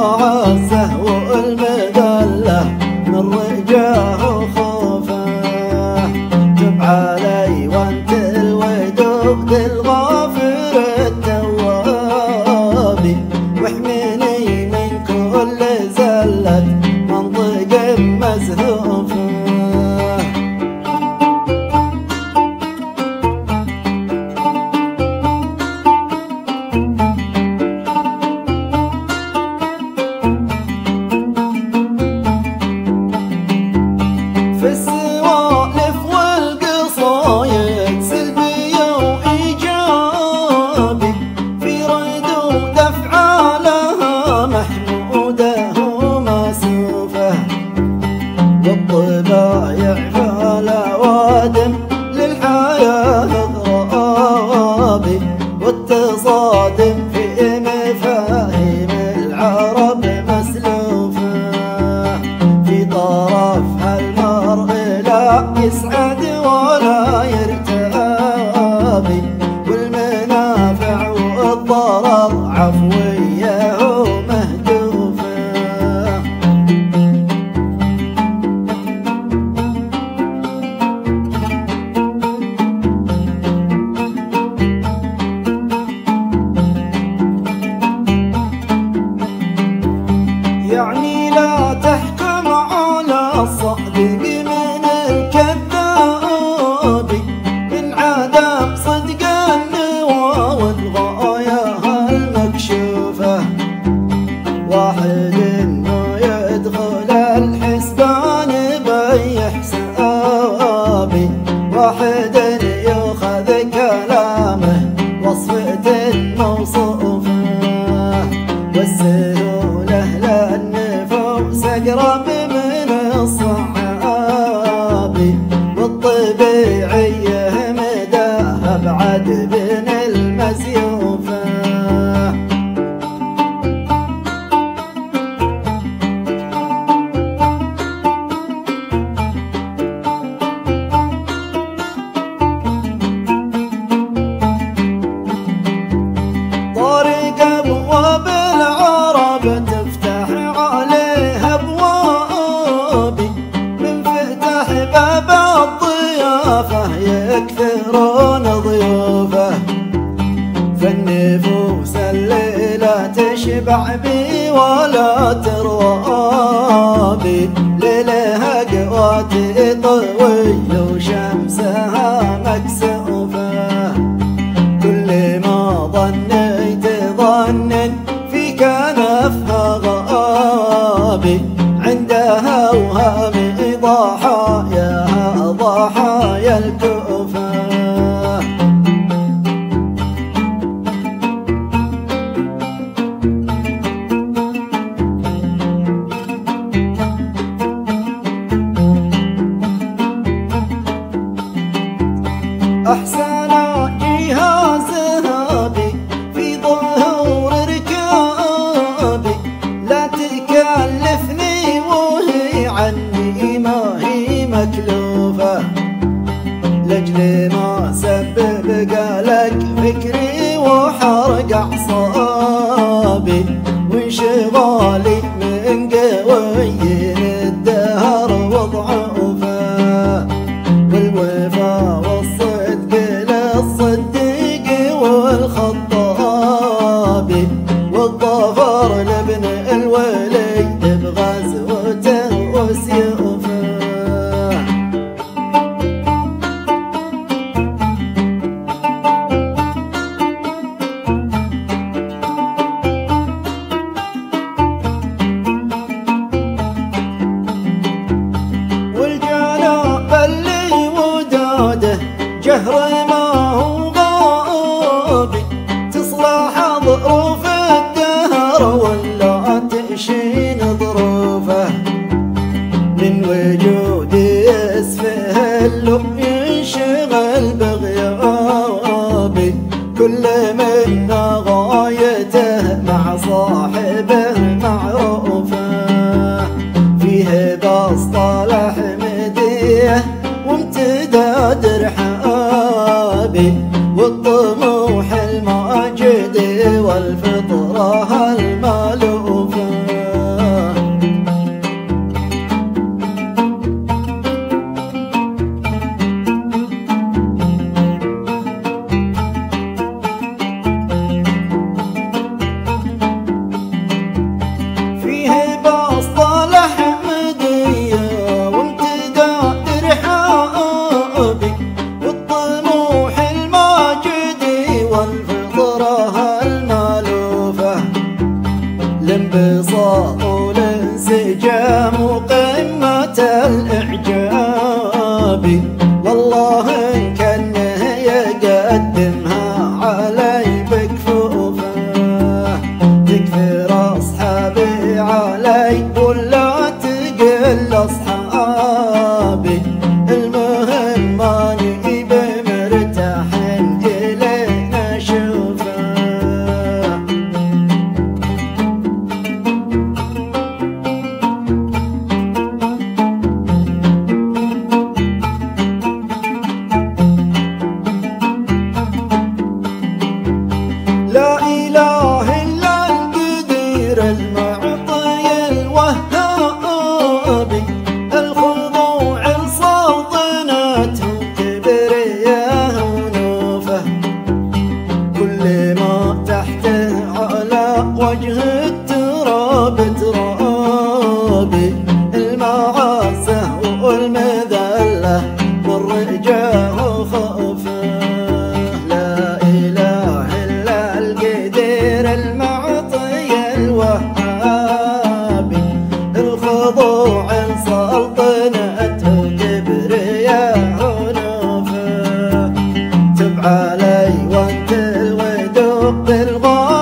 العاصي الضبع يعفى على وادم وحدني شبع بي ولا تروى بي ليلها قواتي طوى 是我的 وجودي يسفل له ينشغل بغيابي. كل من غايته مع صاحبه معروفة. فيه بسطة الأحمدية وامتداد رحابي. والطموح الله كان يقدم vó.